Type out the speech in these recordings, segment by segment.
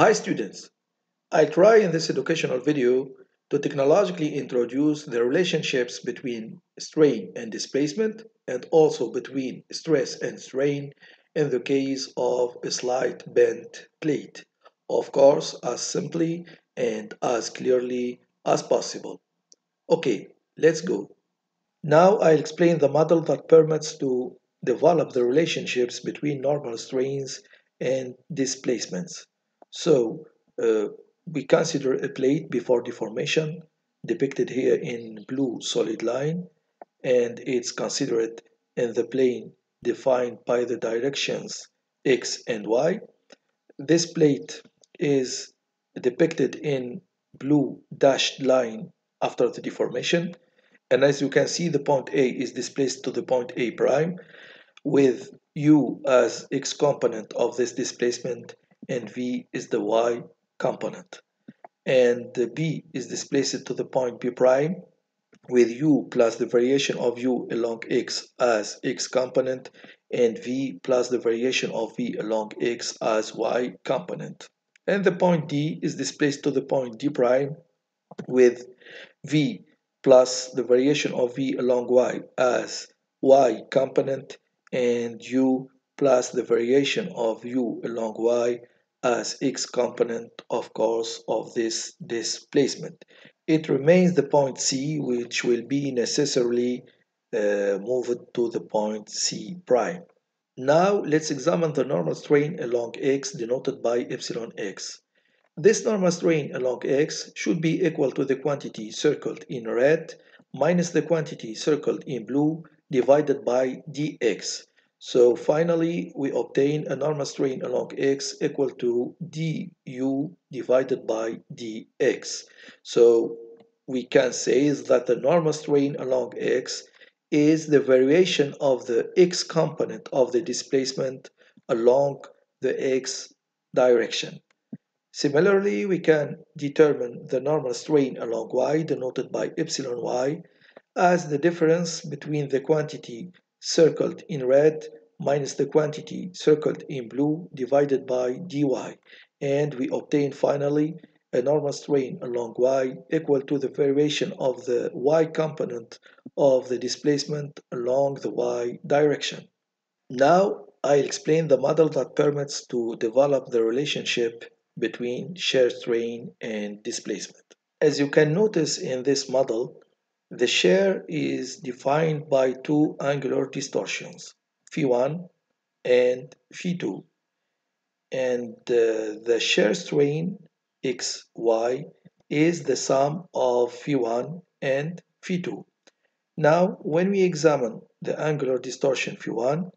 Hi students, I'll try in this educational video to technologically introduce the relationships between strain and displacement and also between stress and strain in the case of a slight bent plate, of course as simply and as clearly as possible. Okay, let's go. Now I'll explain the model that permits to develop the relationships between normal strains and displacements. So uh, we consider a plate before deformation depicted here in blue solid line and it's considered in the plane defined by the directions x and y. This plate is depicted in blue dashed line after the deformation and as you can see the point A is displaced to the point A prime with u as x component of this displacement and v is the y component. And b is displaced to the point b prime with u plus the variation of u along x as x component and v plus the variation of v along x as y component. And the point d is displaced to the point d prime with v plus the variation of v along y as y component and u plus the variation of u along y as x component of course of this displacement. It remains the point C which will be necessarily uh, moved to the point C prime. Now let's examine the normal strain along x denoted by epsilon x. This normal strain along x should be equal to the quantity circled in red minus the quantity circled in blue divided by dx. So finally, we obtain a normal strain along x equal to du divided by dx. So we can say that the normal strain along x is the variation of the x component of the displacement along the x direction. Similarly, we can determine the normal strain along y denoted by epsilon y as the difference between the quantity circled in red minus the quantity circled in blue divided by dy and we obtain finally a normal strain along y equal to the variation of the y component of the displacement along the y direction. Now I'll explain the model that permits to develop the relationship between shear strain and displacement. As you can notice in this model, the shear is defined by two angular distortions, phi1 and phi2. And uh, the shear strain xy is the sum of phi1 and phi2. Now, when we examine the angular distortion phi1,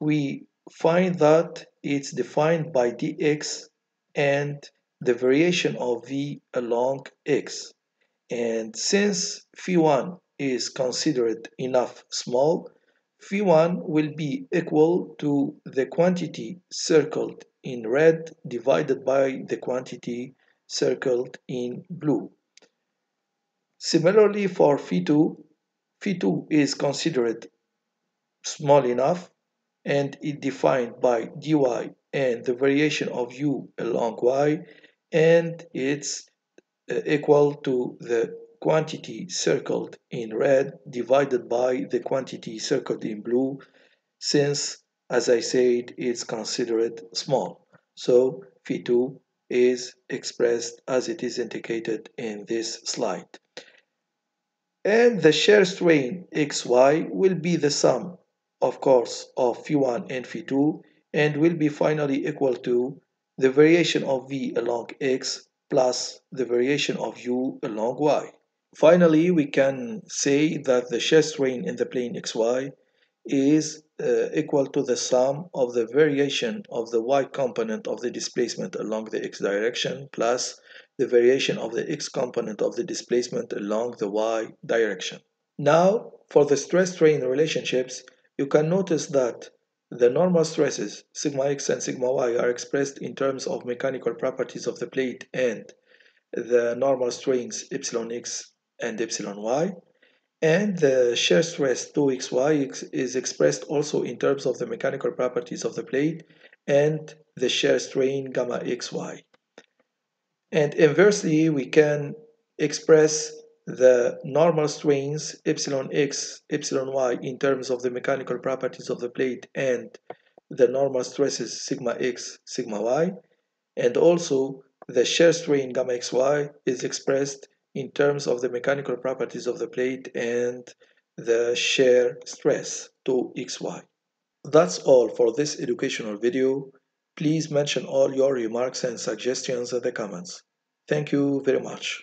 we find that it's defined by dx and the variation of v along x. And since phi1 is considered enough small, phi1 will be equal to the quantity circled in red divided by the quantity circled in blue. Similarly for phi2, phi2 is considered small enough and it defined by dy and the variation of u along y and it's equal to the quantity circled in red divided by the quantity circled in blue since as I said it's considered small. So phi2 is expressed as it is indicated in this slide. And the shear strain xy will be the sum of course of phi1 and phi2 and will be finally equal to the variation of v along x plus the variation of u along y. Finally, we can say that the shear strain in the plane xy is uh, equal to the sum of the variation of the y component of the displacement along the x direction plus the variation of the x component of the displacement along the y direction. Now, for the stress-strain relationships, you can notice that the normal stresses sigma x and sigma y are expressed in terms of mechanical properties of the plate and the normal strains epsilon x and epsilon y and the shear stress tau xy is expressed also in terms of the mechanical properties of the plate and the shear strain gamma xy. And inversely, we can express the normal strains epsilon x, epsilon y in terms of the mechanical properties of the plate and the normal stresses sigma x, sigma y, and also the shear strain gamma xy is expressed in terms of the mechanical properties of the plate and the shear stress tau xy. That's all for this educational video. Please mention all your remarks and suggestions in the comments. Thank you very much.